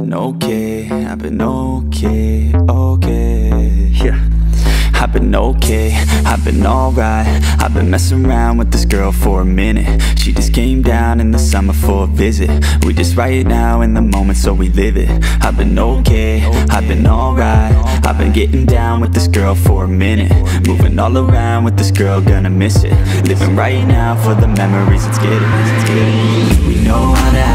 Been okay, I've been okay, okay. Yeah. I've been okay, I've been alright. I've been messing around with this girl for a minute. She just came down in the summer for a visit. We just right now in the moment so we live it. I've been okay, I've been alright. I've been getting down with this girl for a minute. Moving all around with this girl, gonna miss it. Living right now for the memories, let's get it, We know how to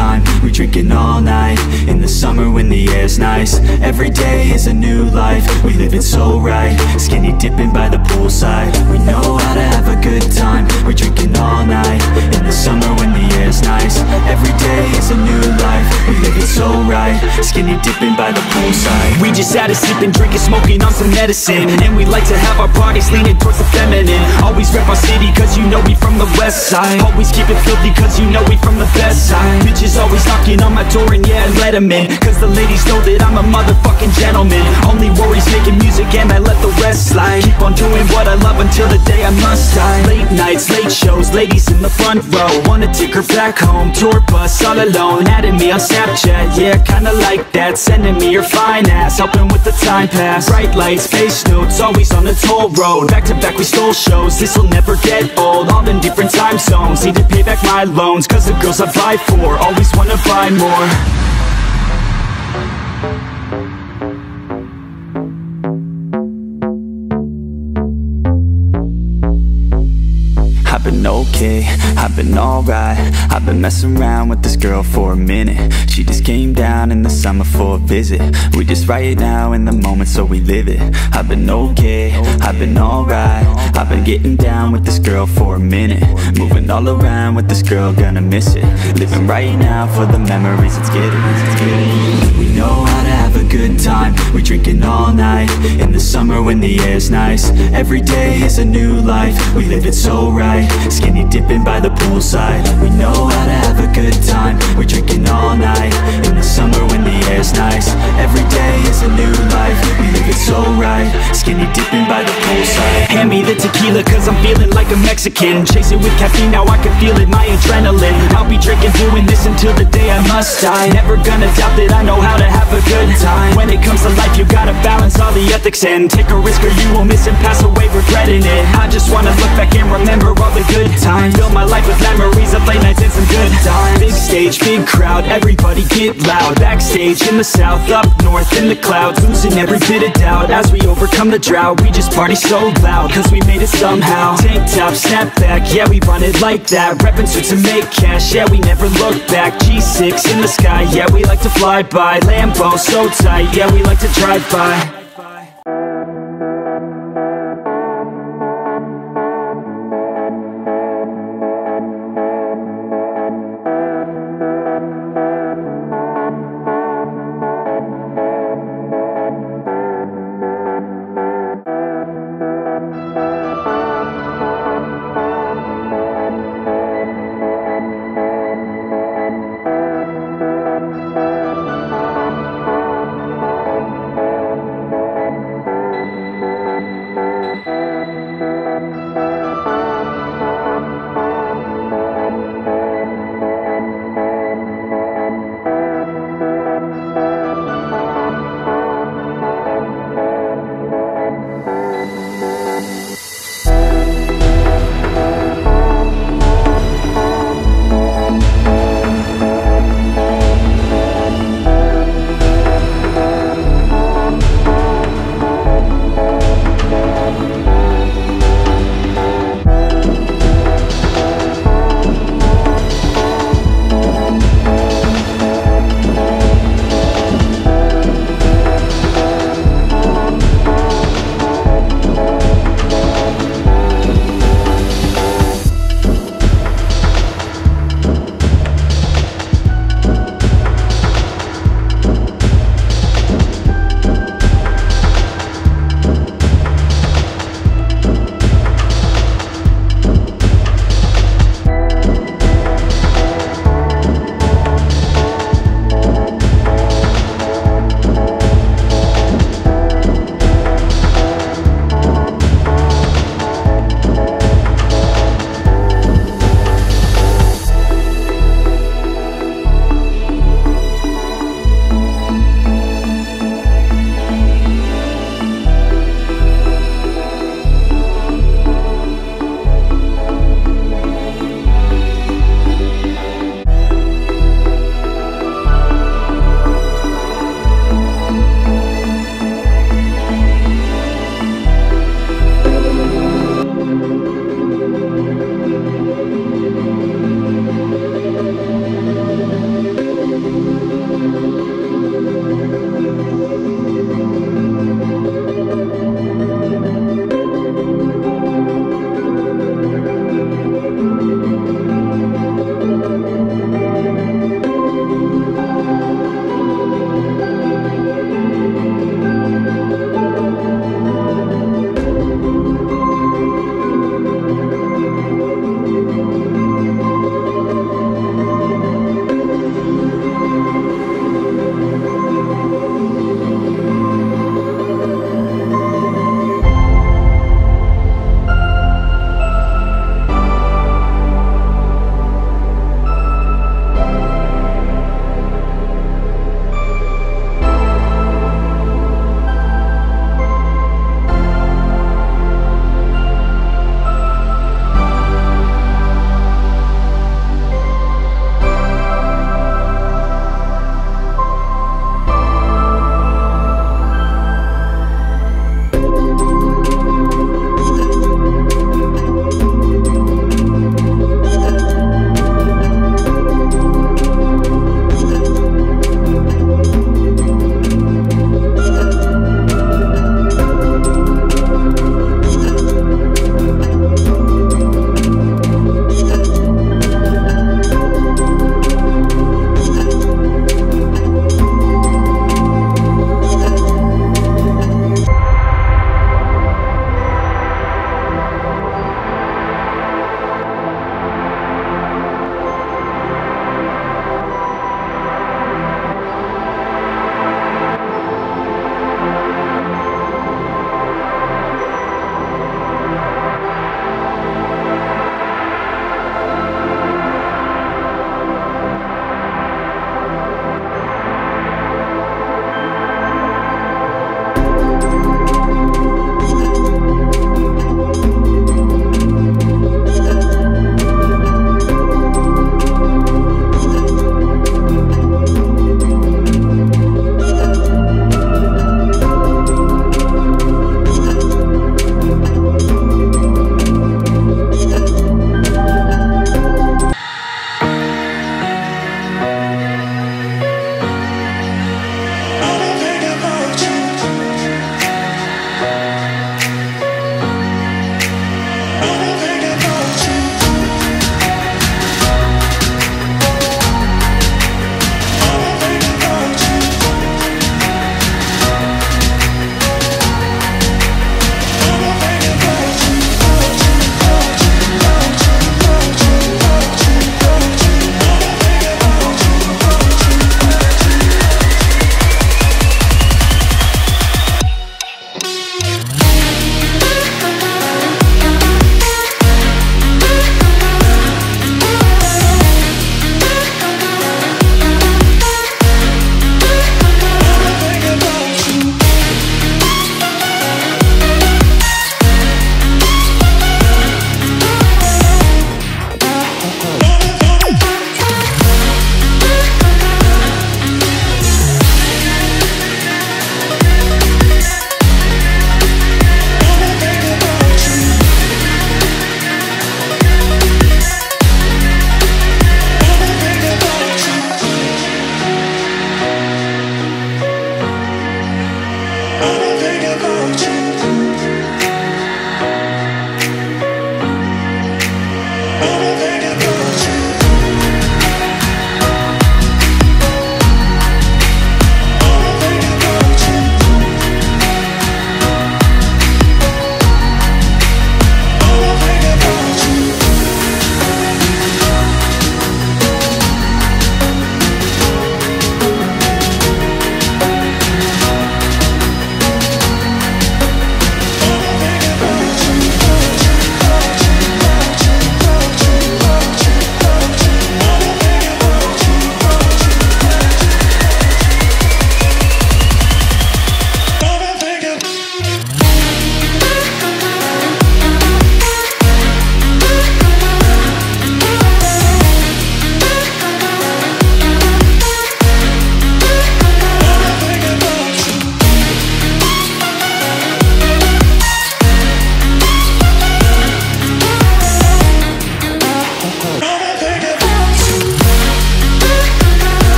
time. We drinking all night. In the summer when the air's nice. Every day is a new life. We live it so right. Skinny dipping by the poolside. We know how to have a good time. We're drinking all night. In the summer when the air's nice. Every day is a new life. We live it so right. Skinny dipping by the poolside. We just had a sipping, drinking, smoking on some medicine. And we like to have our parties leaning towards the feminine. Always rep our city cause you know we from the west side. Always keep it filthy cause you know we from the best side. Bitches always knocking on my door and yeah, let them in. Cause the ladies know that I'm a motherfucking gentleman. Only worries making music and I let the rest slide. Keep on doing what I love until the day I must die. Late nights, late shows, ladies in the front row. Wanna take her back home, tour bus all alone. Adding me on Snapchat, yeah, kinda like that. Sending me your fine ass, helping with the time pass. Bright lights, face notes, always on the toll road. Back to back we stole shows, this'll never get old. All in different time zones, need to pay back my loans. Cause the girls I buy for, always wanna find more okay, I've been alright. I've been messing around with this girl for a minute. She just came down in the summer for a visit. We just right now in the moment so we live it. I've been okay, I've been alright. I've been getting down with this girl for a minute. Moving all around with this girl, gonna miss it. Living right now for the memories, let's get it, let's get it We know how to have a good time. We drinking all night In the summer when the air's nice. Every day is a new life. We live it so right. Skinny dipping by the poolside. We know how to have a good time. We're drinking all night In the summer when the air's nice. Every day is a new life. We live it so right. Skinny dipping by the Hand me the tequila cause I'm feeling like a Mexican. Chase it with caffeine, now I can feel it, my adrenaline. I'll be drinking, doing this until the day I must die. Never gonna doubt that I know how to have a good time. When it comes to life, you gotta balance all the ethics and Take a risk or you will miss and pass away regretting it. I just wanna look back and remember good times. Fill my life with memories of late nights and some good times. Big stage, big crowd, everybody get loud. Backstage in the south, up north in the clouds Losing every bit of doubt. As we overcome the drought We just party so loud, cause we made it somehow. Tank top, snap back, yeah we run it like that. Reppin' suits to make cash, yeah we never look back. G6 in the sky, yeah we like to fly by. Lambo so tight, yeah we like to drive by